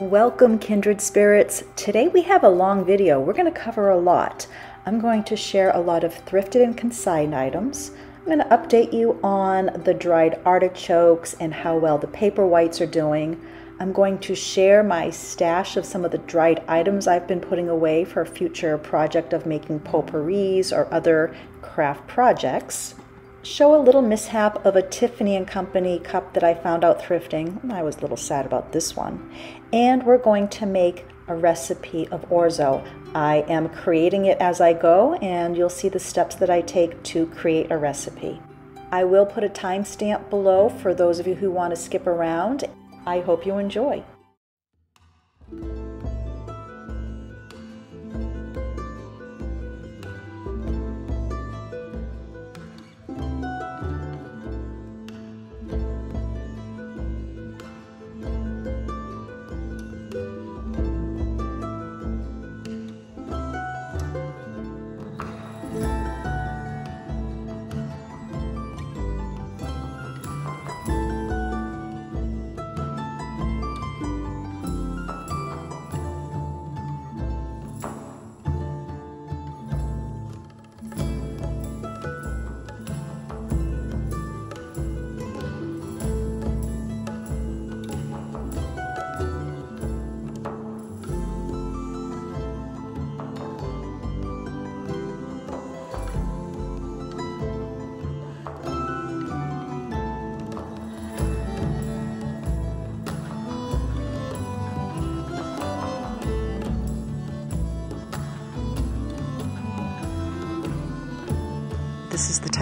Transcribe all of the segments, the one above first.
Welcome, kindred spirits. Today we have a long video. We're going to cover a lot. I'm going to share a lot of thrifted and consigned items. I'm going to update you on the dried artichokes and how well the paper whites are doing. I'm going to share my stash of some of the dried items I've been putting away for a future project of making potpourris or other craft projects show a little mishap of a Tiffany & Company cup that I found out thrifting. I was a little sad about this one. And we're going to make a recipe of orzo. I am creating it as I go and you'll see the steps that I take to create a recipe. I will put a timestamp below for those of you who want to skip around. I hope you enjoy.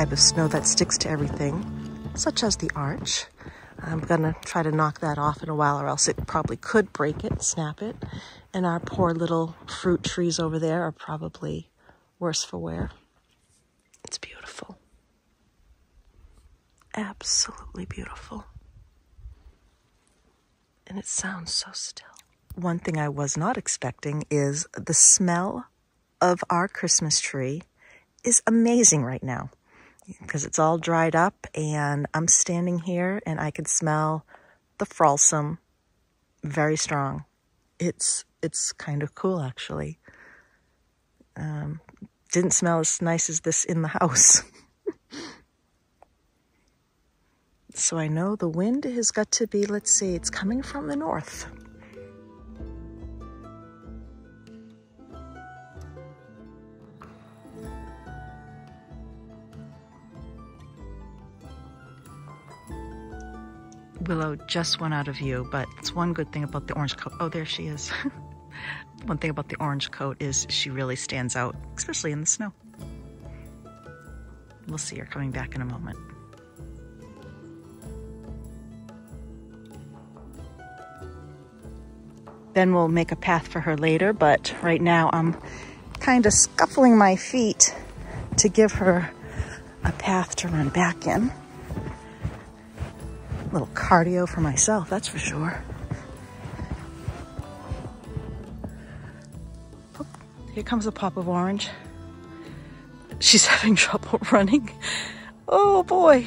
Type of snow that sticks to everything, such as the arch. I'm gonna try to knock that off in a while or else it probably could break it, snap it. And our poor little fruit trees over there are probably worse for wear. It's beautiful. Absolutely beautiful. And it sounds so still. One thing I was not expecting is the smell of our Christmas tree is amazing right now because it's all dried up and I'm standing here and I can smell the fralsum very strong. It's it's kind of cool actually. Um, didn't smell as nice as this in the house. so I know the wind has got to be, let's see, it's coming from the north. Willow just went out of view, but it's one good thing about the orange coat. Oh, there she is. one thing about the orange coat is she really stands out, especially in the snow. We'll see her coming back in a moment. Then we'll make a path for her later, but right now I'm kind of scuffling my feet to give her a path to run back in little cardio for myself, that's for sure. Oh, here comes a pop of orange. She's having trouble running. Oh boy.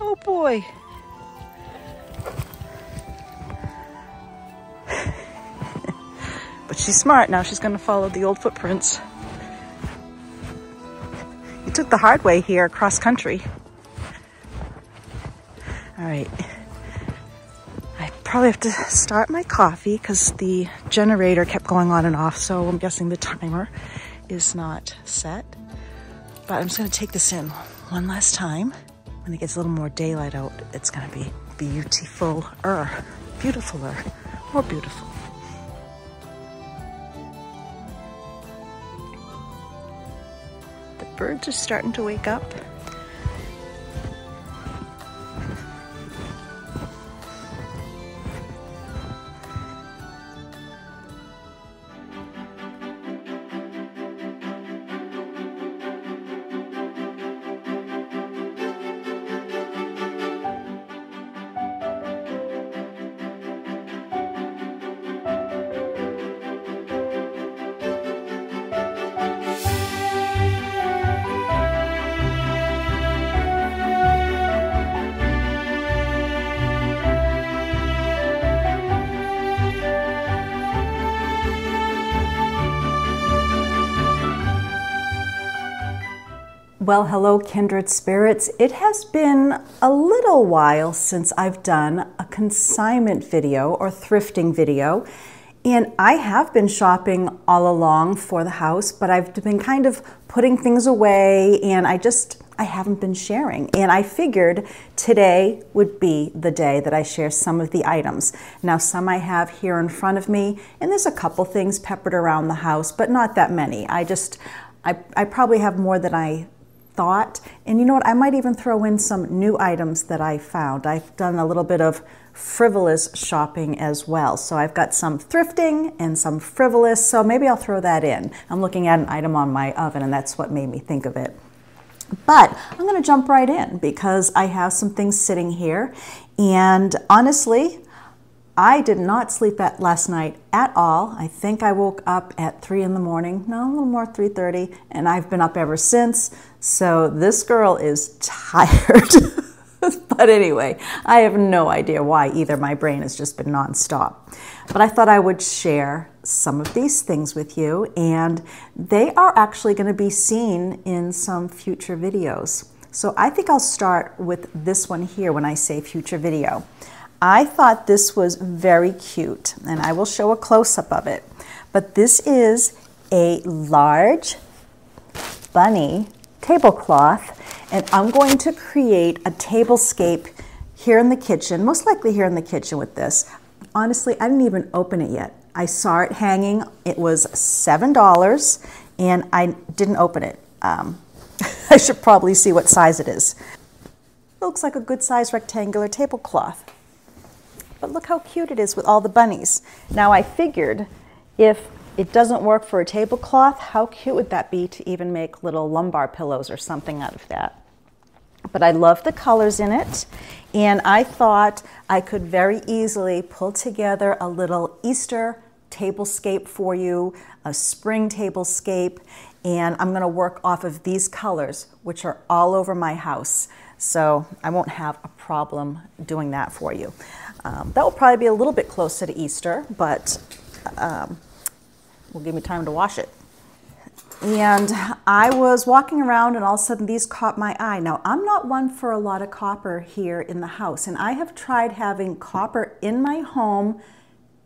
Oh boy. but she's smart. Now she's going to follow the old footprints. You took the hard way here across country. Probably have to start my coffee because the generator kept going on and off. So I'm guessing the timer is not set. But I'm just going to take this in one last time. When it gets a little more daylight out, it's going to be beautiful-er, beautifuler, more beautiful. The birds are starting to wake up. Well, hello, kindred spirits. It has been a little while since I've done a consignment video or thrifting video. And I have been shopping all along for the house, but I've been kind of putting things away and I just, I haven't been sharing. And I figured today would be the day that I share some of the items. Now, some I have here in front of me, and there's a couple things peppered around the house, but not that many. I just, I, I probably have more than I thought. And you know what? I might even throw in some new items that I found. I've done a little bit of frivolous shopping as well. So I've got some thrifting and some frivolous, so maybe I'll throw that in. I'm looking at an item on my oven and that's what made me think of it. But I'm going to jump right in because I have some things sitting here. And honestly, I did not sleep at last night at all. I think I woke up at 3 in the morning, no, a little more, 3.30, and I've been up ever since. So this girl is tired. but anyway, I have no idea why either. My brain has just been nonstop. But I thought I would share some of these things with you, and they are actually going to be seen in some future videos. So I think I'll start with this one here when I say future video. I thought this was very cute, and I will show a close-up of it. But this is a large bunny tablecloth, and I'm going to create a tablescape here in the kitchen, most likely here in the kitchen with this. Honestly, I didn't even open it yet. I saw it hanging. It was $7, and I didn't open it. Um, I should probably see what size it is. Looks like a good size rectangular tablecloth. But look how cute it is with all the bunnies. Now I figured if it doesn't work for a tablecloth, how cute would that be to even make little lumbar pillows or something out of that? But I love the colors in it, and I thought I could very easily pull together a little Easter tablescape for you, a spring tablescape, and I'm gonna work off of these colors, which are all over my house. So I won't have a problem doing that for you. Um, that will probably be a little bit closer to Easter, but um, will give me time to wash it. And I was walking around and all of a sudden these caught my eye. Now, I'm not one for a lot of copper here in the house, and I have tried having copper in my home,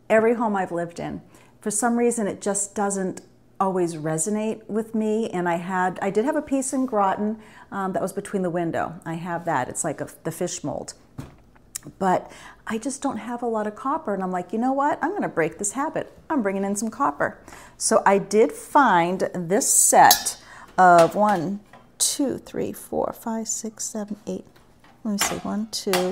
every home I've lived in. For some reason, it just doesn't always resonate with me. And I had, I did have a piece in Groton um, that was between the window. I have that. It's like a, the fish mold. But I just don't have a lot of copper. And I'm like, you know what? I'm going to break this habit. I'm bringing in some copper. So I did find this set of one, two, three, four, five, six, seven, eight. Let me see. One, two,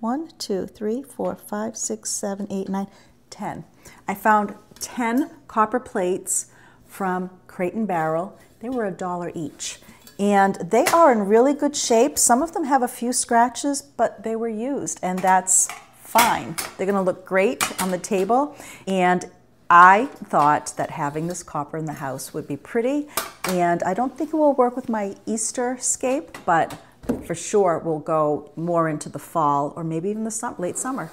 one, two, three, four, five, six, seven, eight, nine, ten. I found 10 copper plates from Crate and Barrel. They were a dollar each. And they are in really good shape. Some of them have a few scratches, but they were used, and that's fine. They're gonna look great on the table. And I thought that having this copper in the house would be pretty, and I don't think it will work with my Easter scape, but for sure will go more into the fall or maybe even the late summer.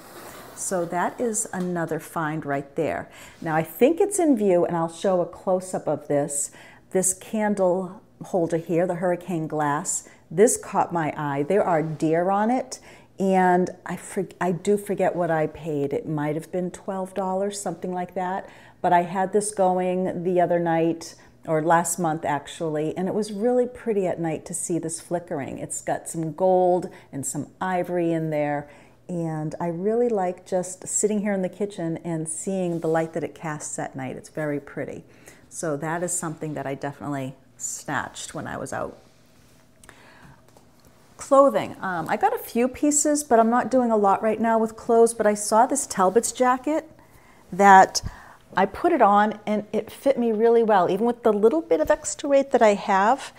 So that is another find right there. Now I think it's in view, and I'll show a close-up of this. This candle holder here, the hurricane glass. This caught my eye. There are deer on it, and I, for, I do forget what I paid. It might have been $12, something like that. But I had this going the other night, or last month actually, and it was really pretty at night to see this flickering. It's got some gold and some ivory in there, and I really like just sitting here in the kitchen and seeing the light that it casts at night. It's very pretty. So that is something that I definitely snatched when I was out. Clothing. Um, I got a few pieces, but I'm not doing a lot right now with clothes, but I saw this Talbot's jacket that I put it on and it fit me really well. Even with the little bit of extra weight that I have,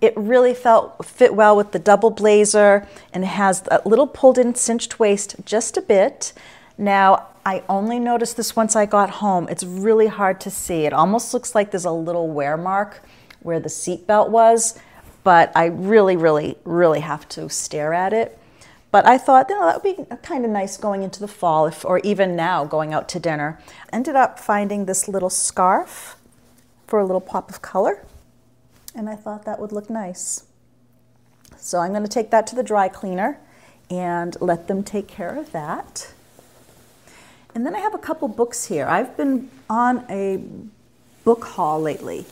it really felt fit well with the double blazer and has a little pulled in cinched waist just a bit. Now, I only noticed this once I got home. It's really hard to see. It almost looks like there's a little wear mark where the seat belt was, but I really, really, really have to stare at it. But I thought, you know, that would be kind of nice going into the fall, if, or even now going out to dinner. Ended up finding this little scarf for a little pop of color, and I thought that would look nice. So I'm going to take that to the dry cleaner and let them take care of that. And then I have a couple books here. I've been on a book haul lately,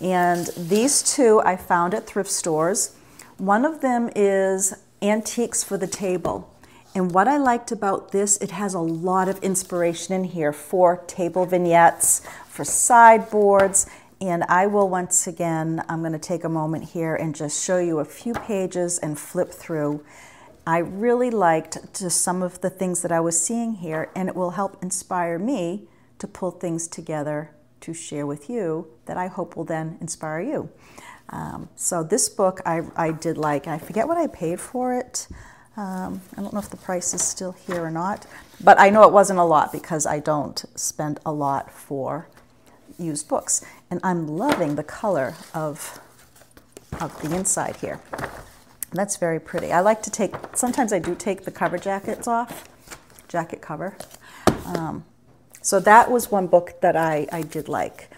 and these two I found at thrift stores. One of them is Antiques for the Table. And what I liked about this, it has a lot of inspiration in here for table vignettes, for sideboards, and I will once again, I'm going to take a moment here and just show you a few pages and flip through. I really liked just some of the things that I was seeing here, and it will help inspire me to pull things together to share with you that I hope will then inspire you. Um, so this book I, I did like. I forget what I paid for it. Um, I don't know if the price is still here or not, but I know it wasn't a lot because I don't spend a lot for used books. And I'm loving the color of, of the inside here. That's very pretty. I like to take, sometimes I do take the cover jackets off, jacket cover. Um, so that was one book that I, I did like.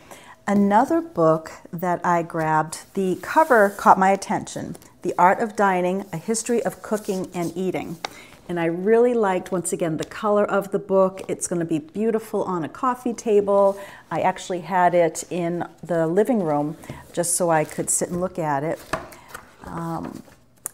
Another book that I grabbed, the cover caught my attention. The Art of Dining, A History of Cooking and Eating. And I really liked, once again, the color of the book. It's going to be beautiful on a coffee table. I actually had it in the living room just so I could sit and look at it. Um,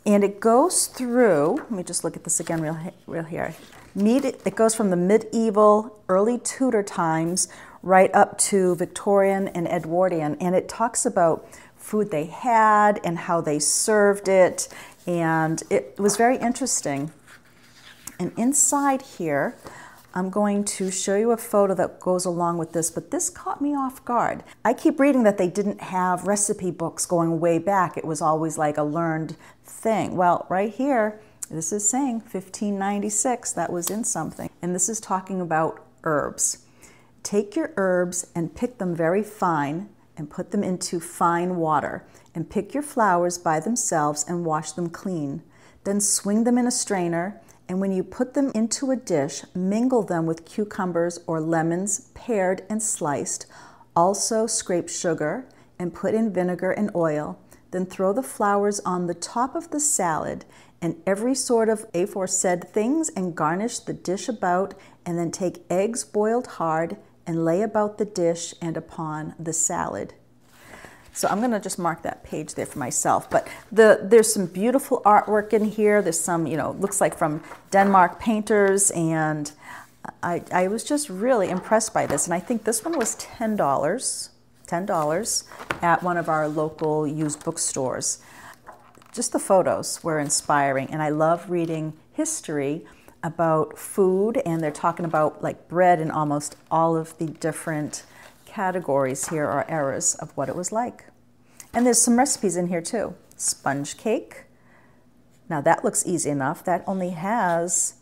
and it goes through, let me just look at this again real, real here. It goes from the medieval, early Tudor times right up to Victorian and Edwardian. And it talks about food they had and how they served it. And it was very interesting. And inside here, I'm going to show you a photo that goes along with this, but this caught me off guard. I keep reading that they didn't have recipe books going way back. It was always like a learned thing. Well, right here, this is saying 1596, that was in something. And this is talking about herbs. Take your herbs and pick them very fine and put them into fine water, and pick your flowers by themselves and wash them clean. Then swing them in a strainer, and when you put them into a dish, mingle them with cucumbers or lemons pared and sliced. Also, scrape sugar and put in vinegar and oil. Then throw the flowers on the top of the salad and every sort of aforesaid things and garnish the dish about, and then take eggs boiled hard and lay about the dish and upon the salad. So I'm going to just mark that page there for myself. But the, there's some beautiful artwork in here. There's some, you know, looks like from Denmark painters. And I, I was just really impressed by this. And I think this one was $10, $10 at one of our local used bookstores. Just the photos were inspiring. And I love reading history about food and they're talking about like bread and almost all of the different categories here or eras of what it was like. And there's some recipes in here too. Sponge cake. Now that looks easy enough. That only has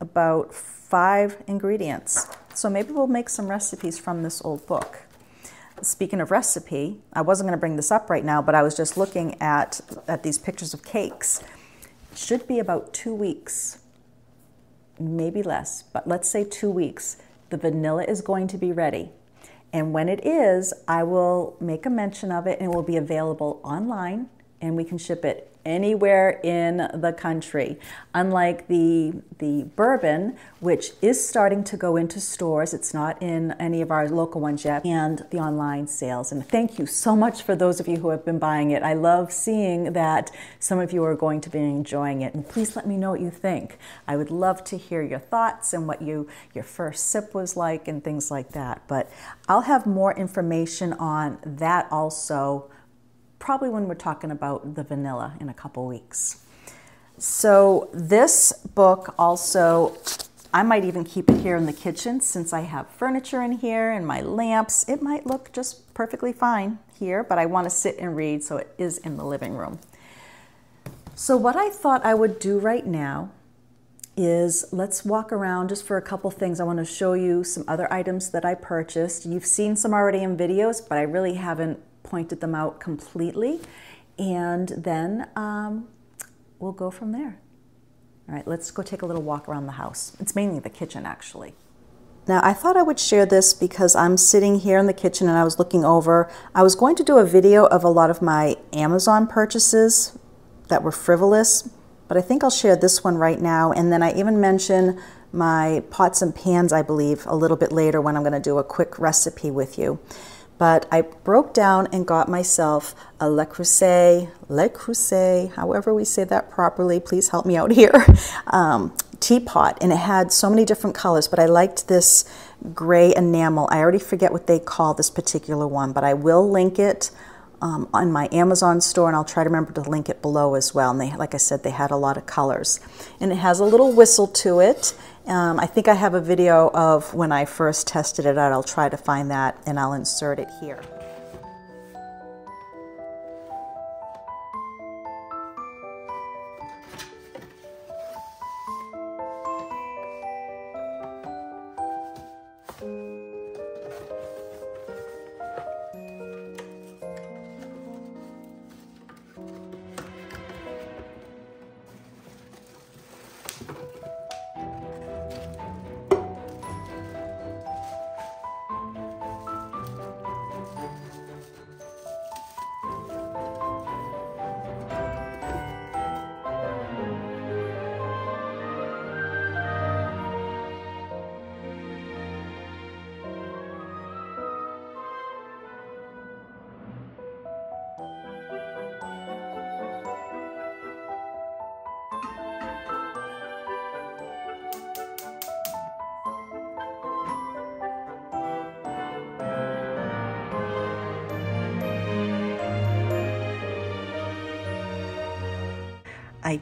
about five ingredients. So maybe we'll make some recipes from this old book. Speaking of recipe, I wasn't going to bring this up right now, but I was just looking at, at these pictures of cakes. Should be about two weeks maybe less, but let's say two weeks, the vanilla is going to be ready. And when it is, I will make a mention of it and it will be available online and we can ship it anywhere in the country. Unlike the, the bourbon, which is starting to go into stores, it's not in any of our local ones yet, and the online sales. And thank you so much for those of you who have been buying it. I love seeing that some of you are going to be enjoying it. And please let me know what you think. I would love to hear your thoughts and what you your first sip was like and things like that. But I'll have more information on that also probably when we're talking about the vanilla in a couple weeks. So this book also, I might even keep it here in the kitchen since I have furniture in here and my lamps. It might look just perfectly fine here, but I want to sit and read, so it is in the living room. So what I thought I would do right now is let's walk around just for a couple things. I want to show you some other items that I purchased. You've seen some already in videos, but I really haven't pointed them out completely. And then um, we'll go from there. All right, let's go take a little walk around the house. It's mainly the kitchen, actually. Now, I thought I would share this because I'm sitting here in the kitchen and I was looking over. I was going to do a video of a lot of my Amazon purchases that were frivolous, but I think I'll share this one right now. And then I even mention my pots and pans, I believe, a little bit later when I'm going to do a quick recipe with you. But I broke down and got myself a Le Creuset, Le Creuset, however we say that properly, please help me out here, um, teapot. And it had so many different colors, but I liked this gray enamel. I already forget what they call this particular one, but I will link it um, on my Amazon store, and I'll try to remember to link it below as well. And they, like I said, they had a lot of colors. And it has a little whistle to it. Um, I think I have a video of when I first tested it out. I'll try to find that and I'll insert it here.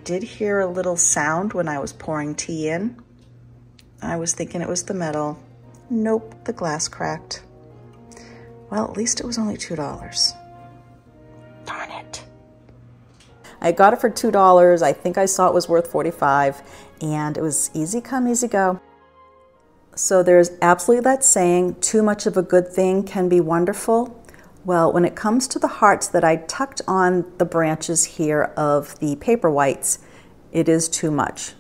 Did hear a little sound when I was pouring tea in. I was thinking it was the metal. Nope, the glass cracked. Well, at least it was only $2. Darn it. I got it for $2. I think I saw it was worth 45 and it was easy come, easy go. So there's absolutely that saying, too much of a good thing can be wonderful. Well, when it comes to the hearts that I tucked on the branches here of the paper whites, it is too much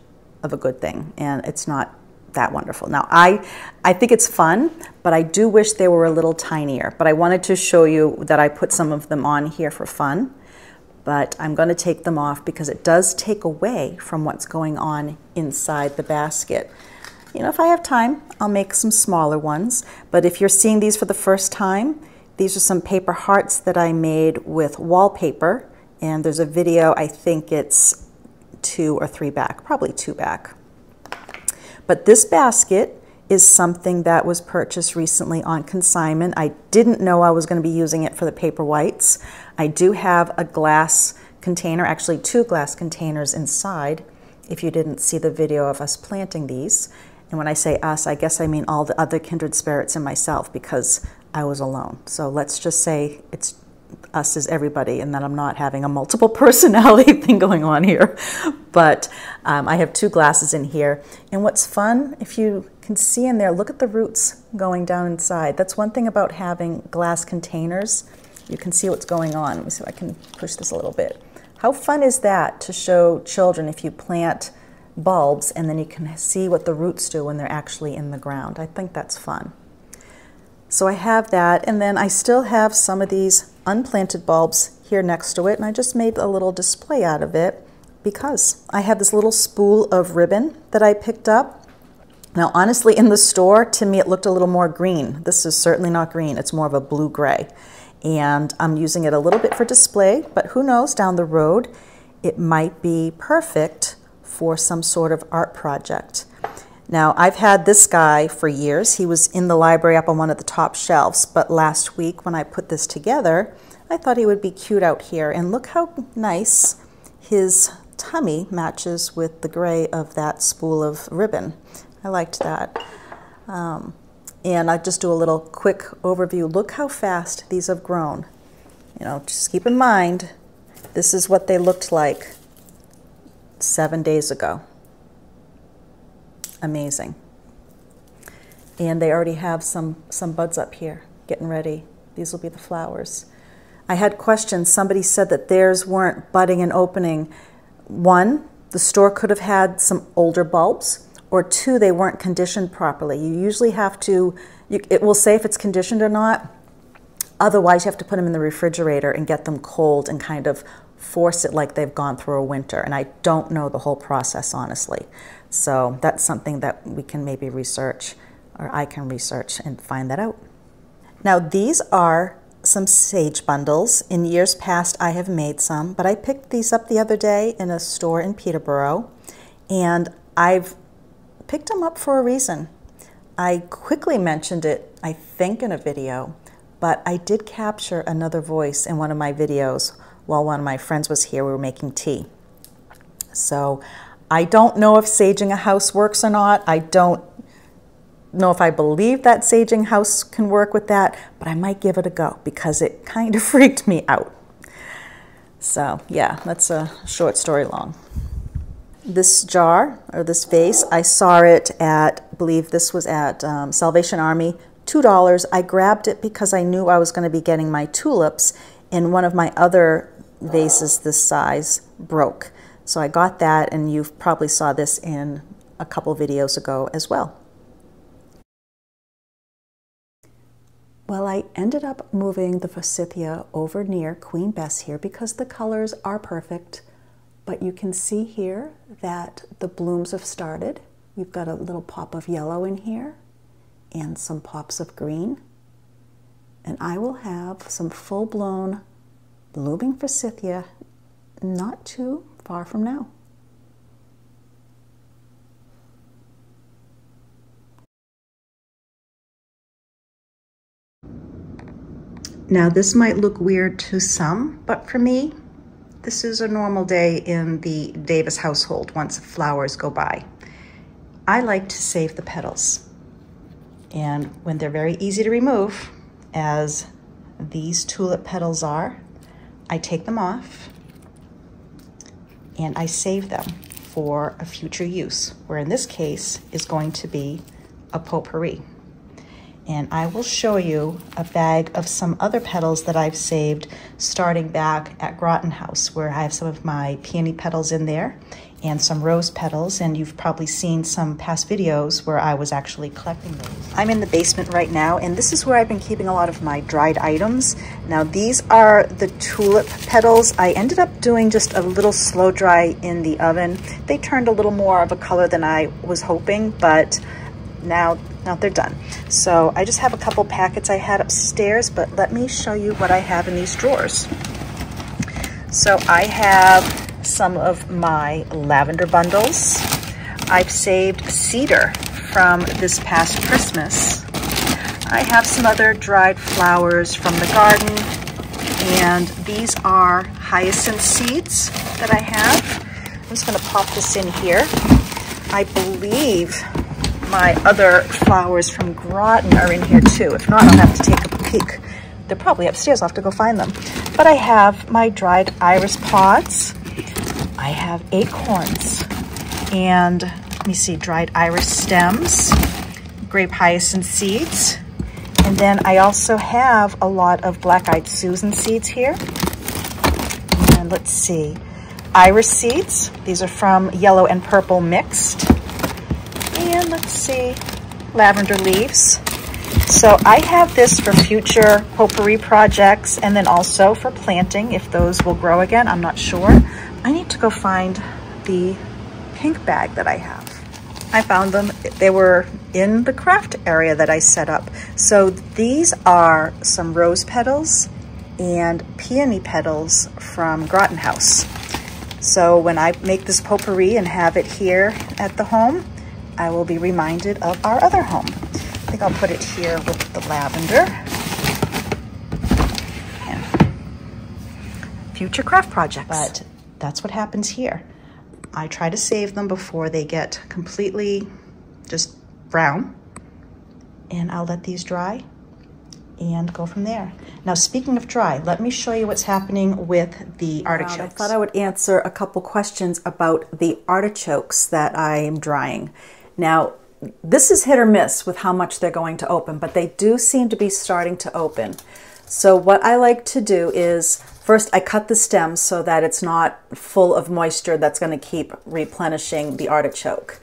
of a good thing and it's not that wonderful. Now, I, I think it's fun, but I do wish they were a little tinier. But I wanted to show you that I put some of them on here for fun. But I'm going to take them off because it does take away from what's going on inside the basket. You know, if I have time, I'll make some smaller ones. But if you're seeing these for the first time, these are some paper hearts that I made with wallpaper, and there's a video, I think it's two or three back, probably two back. But this basket is something that was purchased recently on consignment. I didn't know I was going to be using it for the paper whites. I do have a glass container, actually two glass containers inside, if you didn't see the video of us planting these. And when I say us, I guess I mean all the other kindred spirits and myself because I was alone. So let's just say it's us as everybody and that I'm not having a multiple personality thing going on here. But um, I have two glasses in here. And what's fun, if you can see in there, look at the roots going down inside. That's one thing about having glass containers. You can see what's going on. Let me see if I can push this a little bit. How fun is that to show children if you plant bulbs and then you can see what the roots do when they're actually in the ground? I think that's fun. So I have that, and then I still have some of these unplanted bulbs here next to it, and I just made a little display out of it because I have this little spool of ribbon that I picked up. Now, honestly, in the store, to me, it looked a little more green. This is certainly not green. It's more of a blue-gray. And I'm using it a little bit for display, but who knows, down the road, it might be perfect for some sort of art project. Now, I've had this guy for years. He was in the library up on one of the top shelves, but last week when I put this together, I thought he would be cute out here. And look how nice his tummy matches with the gray of that spool of ribbon. I liked that. Um, and I just do a little quick overview. Look how fast these have grown. You know, just keep in mind, this is what they looked like seven days ago amazing. And they already have some, some buds up here getting ready. These will be the flowers. I had questions. Somebody said that theirs weren't budding and opening. One, the store could have had some older bulbs, or two, they weren't conditioned properly. You usually have to, you, it will say if it's conditioned or not. Otherwise, you have to put them in the refrigerator and get them cold and kind of force it like they've gone through a winter. And I don't know the whole process, honestly. So that's something that we can maybe research, or I can research and find that out. Now, these are some sage bundles. In years past, I have made some, but I picked these up the other day in a store in Peterborough, and I've picked them up for a reason. I quickly mentioned it, I think, in a video, but I did capture another voice in one of my videos while one of my friends was here. We were making tea. So I don't know if saging a house works or not. I don't know if I believe that saging house can work with that, but I might give it a go because it kind of freaked me out. So yeah, that's a short story long. This jar or this vase, I saw it at, I believe this was at um, Salvation Army, $2. I grabbed it because I knew I was going to be getting my tulips and one of my other vases this size broke. So I got that and you probably saw this in a couple videos ago as well. Well, I ended up moving the forsythia over near Queen Bess here because the colors are perfect. But you can see here that the blooms have started. You've got a little pop of yellow in here and some pops of green. And I will have some full-blown blooming forsythia not too far from now. Now, this might look weird to some, but for me, this is a normal day in the Davis household once flowers go by. I like to save the petals. And when they're very easy to remove, as these tulip petals are, I take them off and I save them for a future use, where in this case is going to be a potpourri. And I will show you a bag of some other petals that I've saved starting back at Groton House where I have some of my peony petals in there and some rose petals and you've probably seen some past videos where I was actually collecting those. I'm in the basement right now and this is where I've been keeping a lot of my dried items. Now these are the tulip petals. I ended up doing just a little slow dry in the oven. They turned a little more of a color than I was hoping but now now they're done. So I just have a couple packets I had upstairs, but let me show you what I have in these drawers. So I have some of my lavender bundles. I've saved cedar from this past Christmas. I have some other dried flowers from the garden, and these are hyacinth seeds that I have. I'm just gonna pop this in here. I believe my other flowers from Groton are in here too. If not, I'll have to take a peek. They're probably upstairs. I'll have to go find them. But I have my dried iris pods. I have acorns and let me see, dried iris stems, grape hyacinth seeds. And then I also have a lot of black-eyed Susan seeds here. And let's see, iris seeds. These are from yellow and purple mixed and let's see, lavender leaves. So I have this for future potpourri projects and then also for planting if those will grow again. I'm not sure. I need to go find the pink bag that I have. I found them. They were in the craft area that I set up. So these are some rose petals and peony petals from Groton House. So when I make this potpourri and have it here at the home, I will be reminded of our other home. Think I'll put it here with the lavender. And future craft projects. But that's what happens here. I try to save them before they get completely just brown. And I'll let these dry and go from there. Now, speaking of dry, let me show you what's happening with the artichokes. I thought I would answer a couple questions about the artichokes that I am drying. Now, this is hit or miss with how much they're going to open, but they do seem to be starting to open. So what I like to do is first I cut the stems so that it's not full of moisture that's going to keep replenishing the artichoke.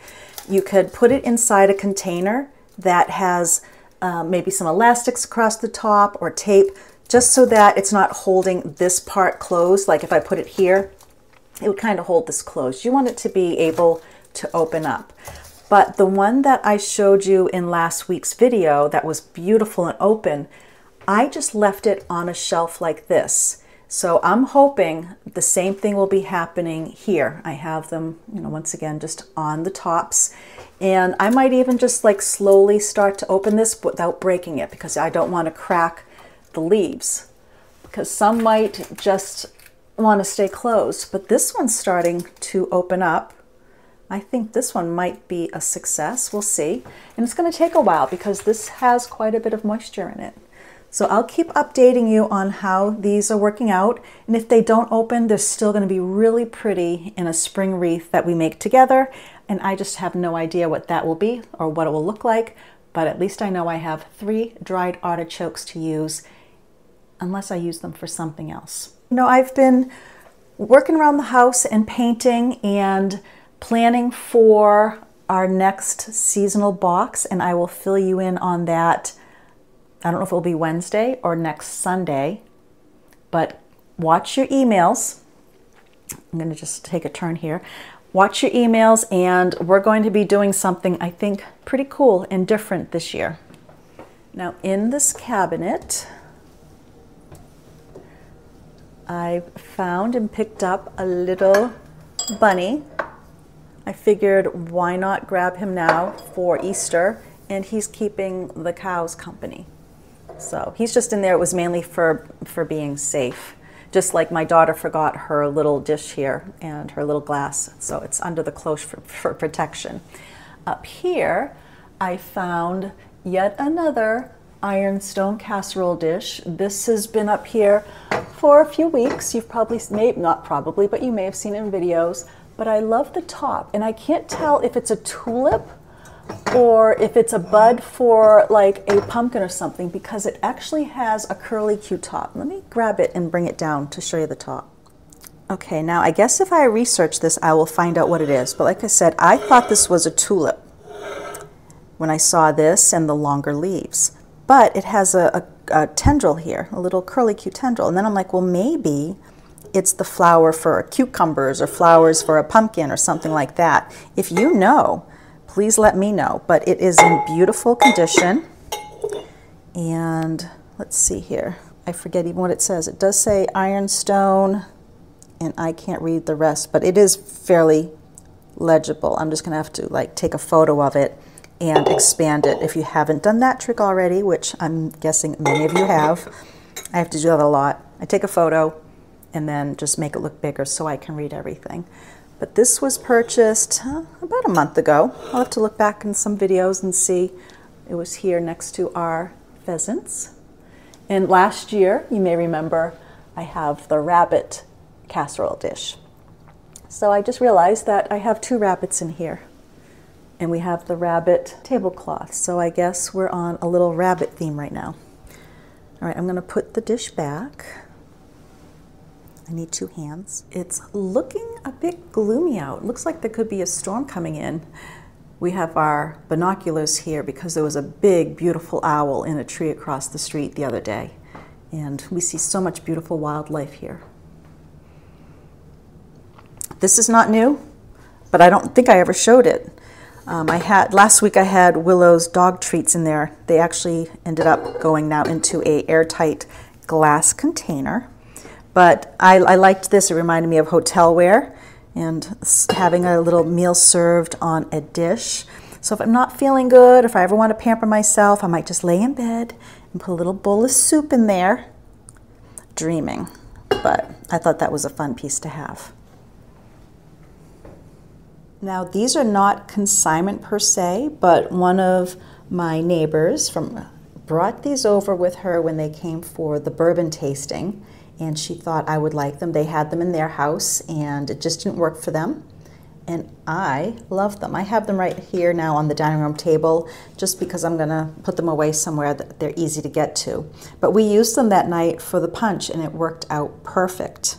You could put it inside a container that has uh, maybe some elastics across the top or tape just so that it's not holding this part closed. Like if I put it here, it would kind of hold this closed. You want it to be able to open up. But the one that I showed you in last week's video that was beautiful and open, I just left it on a shelf like this. So I'm hoping the same thing will be happening here. I have them, you know, once again, just on the tops. And I might even just like slowly start to open this without breaking it because I don't want to crack the leaves. Because some might just want to stay closed, but this one's starting to open up. I think this one might be a success. We'll see. And it's going to take a while because this has quite a bit of moisture in it. So I'll keep updating you on how these are working out. And if they don't open, they're still going to be really pretty in a spring wreath that we make together. And I just have no idea what that will be or what it will look like. But at least I know I have three dried artichokes to use unless I use them for something else. You know, I've been working around the house and painting and planning for our next seasonal box and I will fill you in on that I don't know if it'll be Wednesday or next Sunday, but watch your emails. I'm going to just take a turn here. Watch your emails, and we're going to be doing something I think pretty cool and different this year. Now, in this cabinet, I found and picked up a little bunny. I figured why not grab him now for Easter, and he's keeping the cows company. So he's just in there. It was mainly for, for being safe. Just like my daughter forgot her little dish here and her little glass. So it's under the cloche for, for protection. Up here, I found yet another ironstone casserole dish. This has been up here for a few weeks. You've probably, may, not probably, but you may have seen in videos. But I love the top, and I can't tell if it's a tulip or if it's a bud for like a pumpkin or something because it actually has a curly Q top. Let me grab it and bring it down to show you the top. Okay, now I guess if I research this, I will find out what it is. But like I said, I thought this was a tulip when I saw this and the longer leaves. But it has a, a, a tendril here, a little curly Q tendril. And then I'm like, well, maybe it's the flower for cucumbers or flowers for a pumpkin or something like that. If you know, please let me know. But it is in beautiful condition. And let's see here. I forget even what it says. It does say ironstone, and I can't read the rest, but it is fairly legible. I'm just going to have to like take a photo of it and expand it. If you haven't done that trick already, which I'm guessing many of you have, I have to do that a lot. I take a photo and then just make it look bigger so I can read everything. But this was purchased uh, about a month ago. I'll have to look back in some videos and see. It was here next to our pheasants. And last year, you may remember, I have the rabbit casserole dish. So I just realized that I have two rabbits in here. And we have the rabbit tablecloth. So I guess we're on a little rabbit theme right now. All right, I'm going to put the dish back. I need two hands. It's looking a bit gloomy out. Looks like there could be a storm coming in. We have our binoculars here because there was a big, beautiful owl in a tree across the street the other day. And we see so much beautiful wildlife here. This is not new, but I don't think I ever showed it. Um, I had last week I had Willow's dog treats in there. They actually ended up going now into a airtight glass container. But I, I liked this. It reminded me of hotelware and having a little meal served on a dish. So if I'm not feeling good, if I ever want to pamper myself, I might just lay in bed and put a little bowl of soup in there, dreaming. But I thought that was a fun piece to have. Now these are not consignment per se, but one of my neighbors from brought these over with her when they came for the bourbon tasting and she thought I would like them. They had them in their house and it just didn't work for them. And I love them. I have them right here now on the dining room table just because I'm going to put them away somewhere that they're easy to get to. But we used them that night for the punch and it worked out perfect.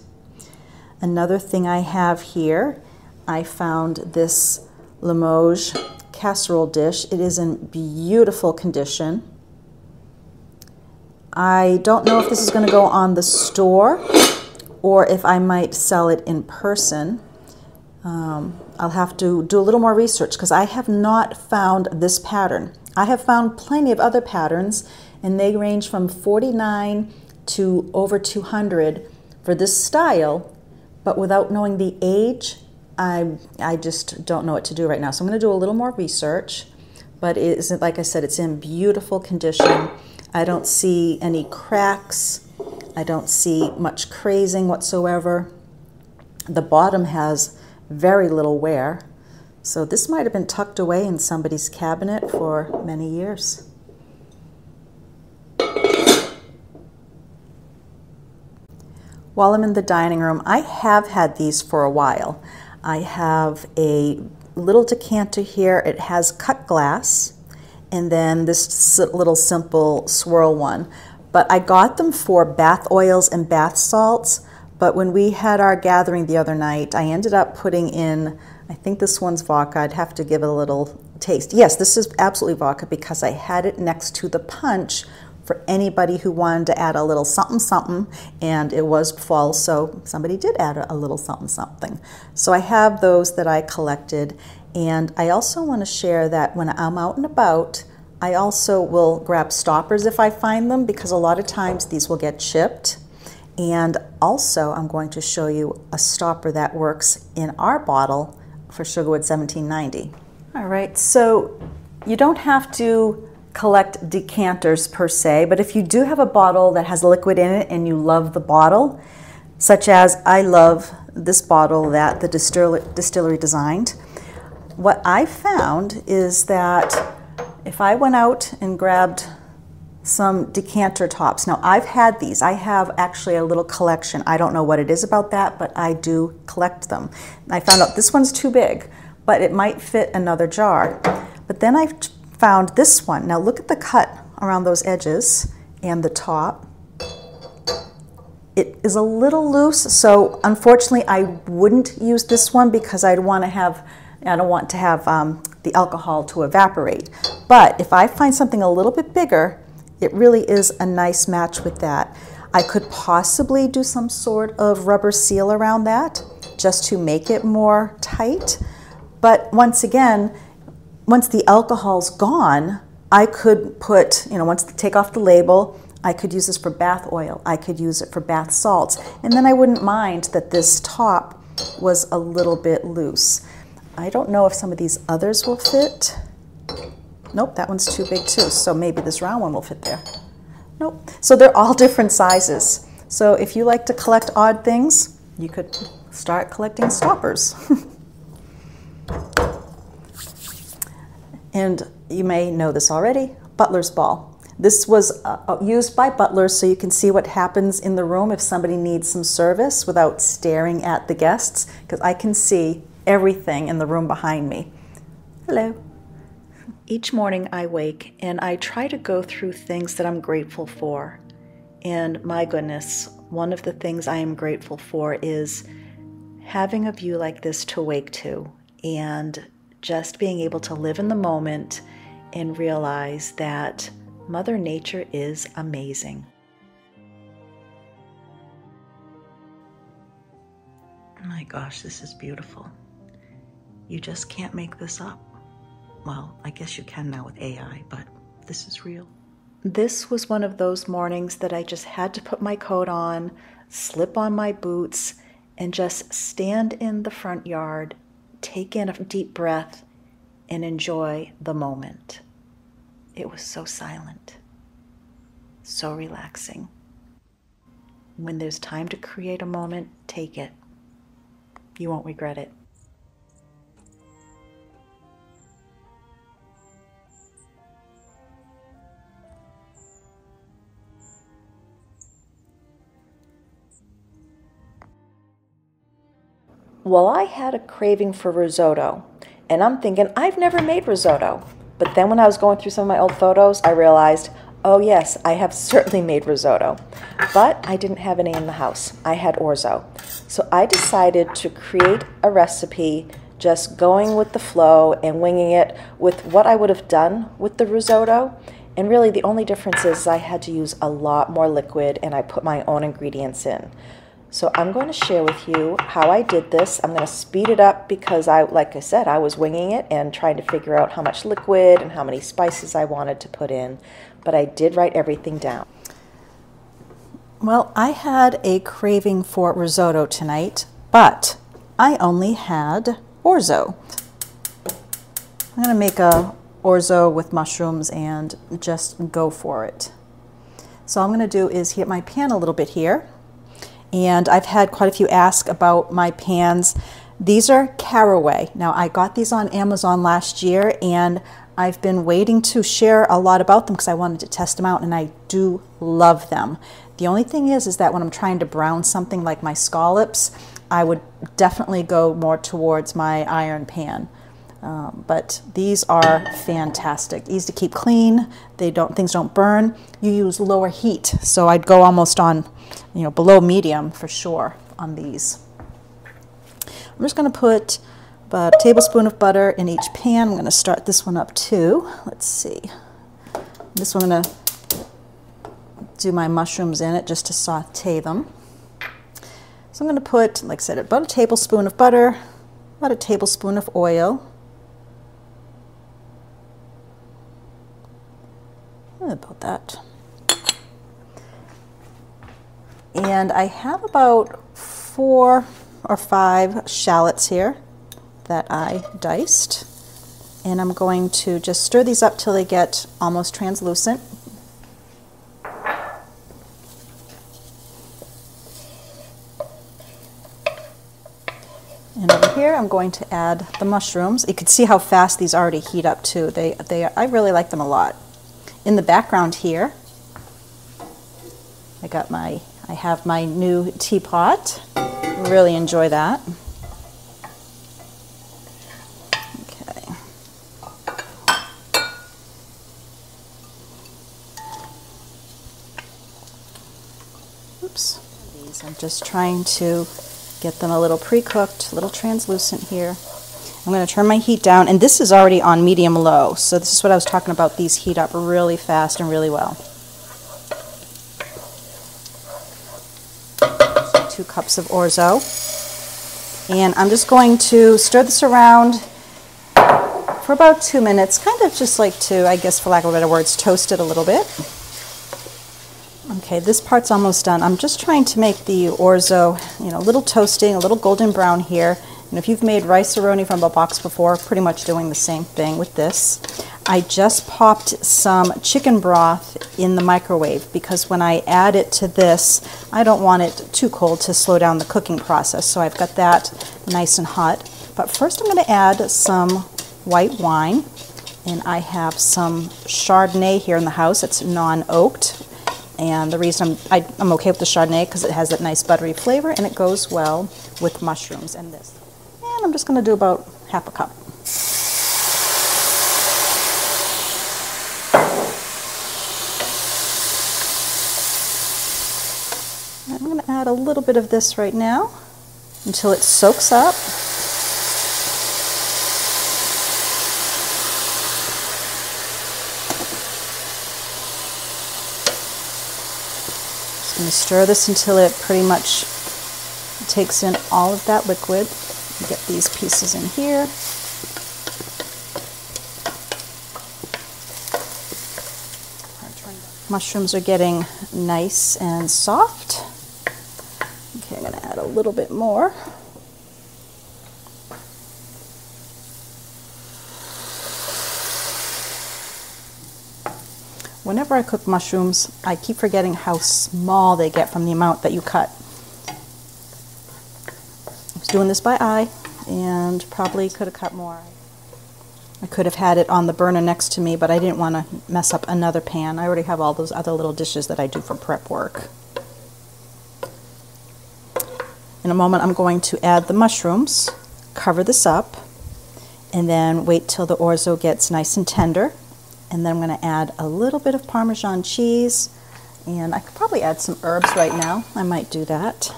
Another thing I have here, I found this Limoges casserole dish. It is in beautiful condition. I don't know if this is going to go on the store or if I might sell it in person. Um, I'll have to do a little more research because I have not found this pattern. I have found plenty of other patterns and they range from 49 to over 200 for this style, but without knowing the age, I, I just don't know what to do right now. So I'm going to do a little more research, but it isn't, like I said, it's in beautiful condition. I don't see any cracks. I don't see much crazing whatsoever. The bottom has very little wear. So this might have been tucked away in somebody's cabinet for many years. While I'm in the dining room, I have had these for a while. I have a little decanter here. It has cut glass and then this little simple swirl one. But I got them for bath oils and bath salts. But when we had our gathering the other night, I ended up putting in, I think this one's vodka. I'd have to give it a little taste. Yes, this is absolutely vodka because I had it next to the punch for anybody who wanted to add a little something something and it was fall so somebody did add a little something something so i have those that i collected and i also want to share that when i'm out and about i also will grab stoppers if i find them because a lot of times these will get chipped. And also i'm going to show you a stopper that works in our bottle for sugarwood 1790 all right so you don't have to collect decanters per se, but if you do have a bottle that has liquid in it and you love the bottle, such as I love this bottle that the distillery designed, what I found is that if I went out and grabbed some decanter tops. Now, I've had these. I have actually a little collection. I don't know what it is about that, but I do collect them. I found out this one's too big, but it might fit another jar. But then I found this one. Now look at the cut around those edges and the top. It is a little loose, so unfortunately I wouldn't use this one because I'd want to have, I don't want to have um, the alcohol to evaporate. But if I find something a little bit bigger, it really is a nice match with that. I could possibly do some sort of rubber seal around that just to make it more tight. But once again, once the alcohol's gone, I could put, you know, once take off the label, I could use this for bath oil. I could use it for bath salts. And then I wouldn't mind that this top was a little bit loose. I don't know if some of these others will fit. Nope, that one's too big too. So maybe this round one will fit there. Nope. So they're all different sizes. So if you like to collect odd things, you could start collecting stoppers. and you may know this already, Butler's Ball. This was uh, uh, used by butlers so you can see what happens in the room if somebody needs some service without staring at the guests, because I can see everything in the room behind me. Hello. Each morning I wake and I try to go through things that I'm grateful for. And my goodness, one of the things I am grateful for is having a view like this to wake to and just being able to live in the moment and realize that Mother Nature is amazing. My gosh, this is beautiful. You just can't make this up. Well, I guess you can now with AI, but this is real. This was one of those mornings that I just had to put my coat on, slip on my boots, and just stand in the front yard take in a deep breath and enjoy the moment. It was so silent, so relaxing. When there's time to create a moment, take it. You won't regret it. Well, I had a craving for risotto, and I'm thinking, I've never made risotto. But then when I was going through some of my old photos, I realized, oh yes, I have certainly made risotto. But I didn't have any in the house. I had orzo. So I decided to create a recipe just going with the flow and winging it with what I would have done with the risotto. And really the only difference is I had to use a lot more liquid and I put my own ingredients in. So I'm going to share with you how I did this. I'm going to speed it up because I, like I said, I was winging it and trying to figure out how much liquid and how many spices I wanted to put in. But I did write everything down. Well, I had a craving for risotto tonight, but I only had orzo. I'm going to make a orzo with mushrooms and just go for it. So I'm going to do is heat my pan a little bit here and I've had quite a few ask about my pans. These are Caraway. Now I got these on Amazon last year and I've been waiting to share a lot about them because I wanted to test them out and I do love them. The only thing is, is that when I'm trying to brown something like my scallops, I would definitely go more towards my iron pan. Um, but these are fantastic. Easy to keep clean. They don't things don't burn. You use lower heat, so I'd go almost on, you know, below medium for sure on these. I'm just going to put about a tablespoon of butter in each pan. I'm going to start this one up too. Let's see. This one I'm going to do my mushrooms in it just to saute them. So I'm going to put, like I said, about a tablespoon of butter, about a tablespoon of oil, eh, about that. And I have about four or five shallots here that I diced. And I'm going to just stir these up till they get almost translucent. And over here, I'm going to add the mushrooms. You can see how fast these already heat up too. They, they, I really like them a lot in the background here, I got my, I have my new teapot. Really enjoy that. Okay. Oops. I'm just trying to get them a little pre-cooked, a little translucent here. I'm going to turn my heat down, and this is already on medium-low, so this is what I was talking about. These heat up really fast and really well. Two cups of orzo. And I'm just going to stir this around for about two minutes, kind of just like to, I guess for lack of better words, toast it a little bit. Okay, this part's almost done. I'm just trying to make the orzo, you know, a little toasting, a little golden brown here. And if you've made Rice-A-Roni from a box before, pretty much doing the same thing with this. I just popped some chicken broth in the microwave because when I add it to this, I don't want it too cold to slow down the cooking process. So I've got that nice and hot. But first I'm going to add some white wine. And I have some Chardonnay here in the house. It's non-oaked. And the reason I'm, I, i am okay with the Chardonnay because it has that nice buttery flavor and it goes well with mushrooms and this. I'm just going to do about half a cup. I'm going to add a little bit of this right now until it soaks up. Just going to stir this until it pretty much takes in all of that liquid. Get these pieces in here. Mushrooms are getting nice and soft. Okay, I'm going to add a little bit more. Whenever I cook mushrooms, I keep forgetting how small they get from the amount that you cut doing this by eye and probably could have cut more. I could have had it on the burner next to me, but I didn't want to mess up another pan. I already have all those other little dishes that I do for prep work. In a moment, I'm going to add the mushrooms, cover this up, and then wait till the orzo gets nice and tender. And then I'm going to add a little bit of Parmesan cheese, and I could probably add some herbs right now. I might do that.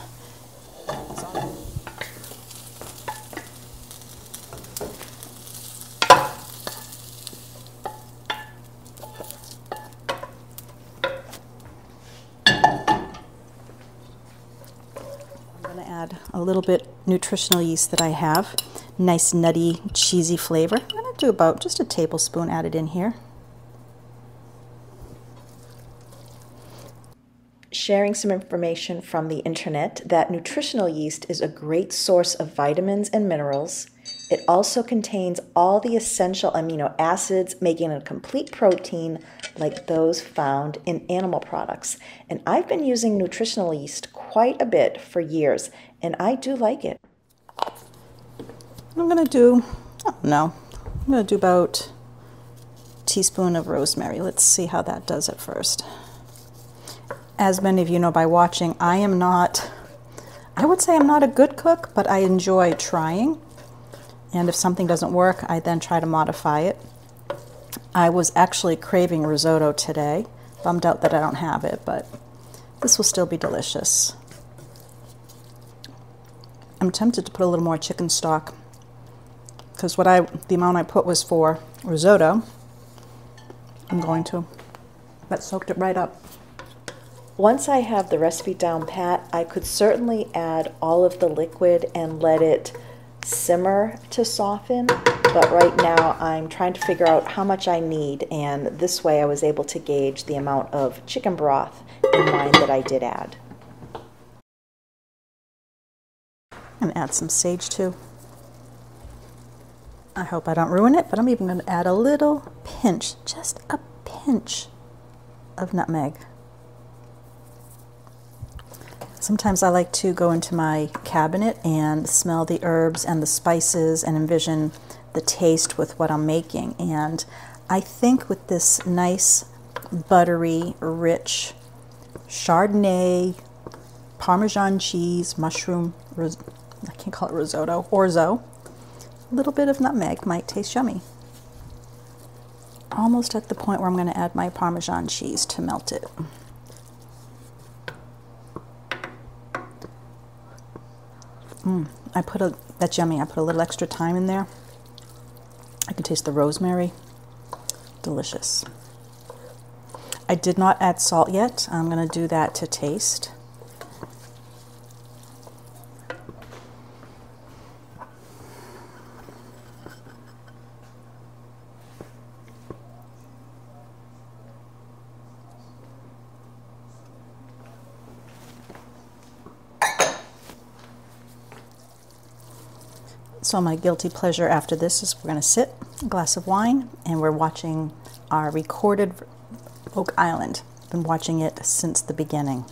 add a little bit nutritional yeast that I have. Nice nutty, cheesy flavor. I'm gonna do about just a tablespoon added in here. sharing some information from the internet that nutritional yeast is a great source of vitamins and minerals. It also contains all the essential amino acids, making a complete protein like those found in animal products. And I've been using nutritional yeast quite a bit for years, and I do like it. I'm going to do, no, I'm going to do about teaspoon of rosemary. Let's see how that does at first as many of you know by watching, I am not, I would say I'm not a good cook, but I enjoy trying. And if something doesn't work, I then try to modify it. I was actually craving risotto today. Bummed out that I don't have it, but this will still be delicious. I'm tempted to put a little more chicken stock because what I the amount I put was for risotto. I'm going to. That soaked it right up. Once I have the recipe down pat, I could certainly add all of the liquid and let it simmer to soften. But right now I'm trying to figure out how much I need and this way I was able to gauge the amount of chicken broth in mine that I did add. And add some sage too. I hope I don't ruin it, but I'm even going to add a little pinch, just a pinch of nutmeg. Sometimes I like to go into my cabinet and smell the herbs and the spices and envision the taste with what I'm making. And I think with this nice, buttery, rich Chardonnay, Parmesan cheese, mushroom, I can't call it risotto, orzo, a little bit of nutmeg might taste yummy. Almost at the point where I'm going to add my Parmesan cheese to melt it. Mm, I put a, that's yummy. I put a little extra thyme in there. I can taste the rosemary. Delicious. I did not add salt yet. I'm going to do that to taste. So my guilty pleasure after this is we're going to sit, a glass of wine, and we're watching our recorded Oak Island. Been watching it since the beginning.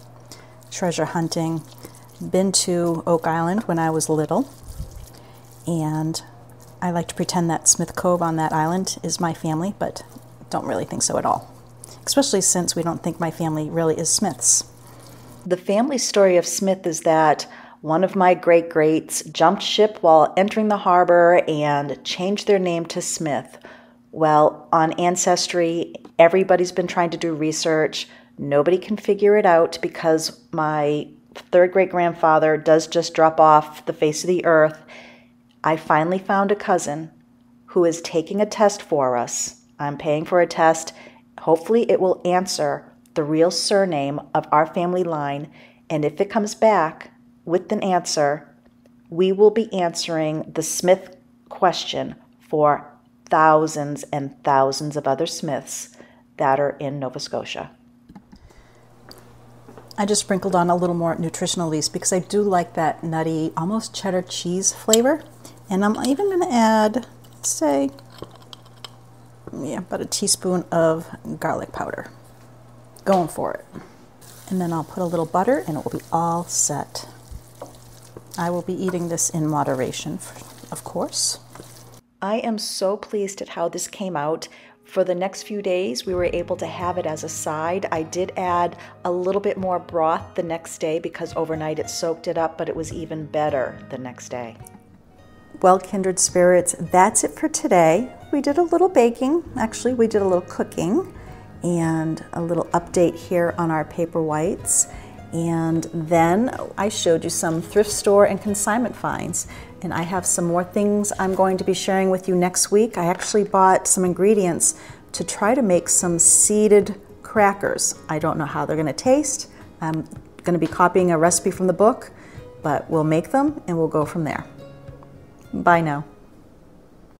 Treasure hunting. Been to Oak Island when I was little, and I like to pretend that Smith Cove on that island is my family, but don't really think so at all. Especially since we don't think my family really is Smiths. The family story of Smith is that one of my great greats jumped ship while entering the harbor and changed their name to Smith. Well, on Ancestry, everybody's been trying to do research. Nobody can figure it out because my third great grandfather does just drop off the face of the earth. I finally found a cousin who is taking a test for us. I'm paying for a test. Hopefully, it will answer the real surname of our family line. And if it comes back, with an answer, we will be answering the Smith question for thousands and thousands of other Smiths that are in Nova Scotia. I just sprinkled on a little more nutritional yeast because I do like that nutty, almost cheddar cheese flavor. And I'm even going to add, say, yeah, about a teaspoon of garlic powder. Going for it. And then I'll put a little butter and it will be all set. I will be eating this in moderation, of course. I am so pleased at how this came out. For the next few days, we were able to have it as a side. I did add a little bit more broth the next day because overnight it soaked it up, but it was even better the next day. Well, kindred spirits, that's it for today. We did a little baking. Actually, we did a little cooking and a little update here on our paper whites. And then I showed you some thrift store and consignment finds. And I have some more things I'm going to be sharing with you next week. I actually bought some ingredients to try to make some seeded crackers. I don't know how they're going to taste. I'm going to be copying a recipe from the book, but we'll make them and we'll go from there. Bye now.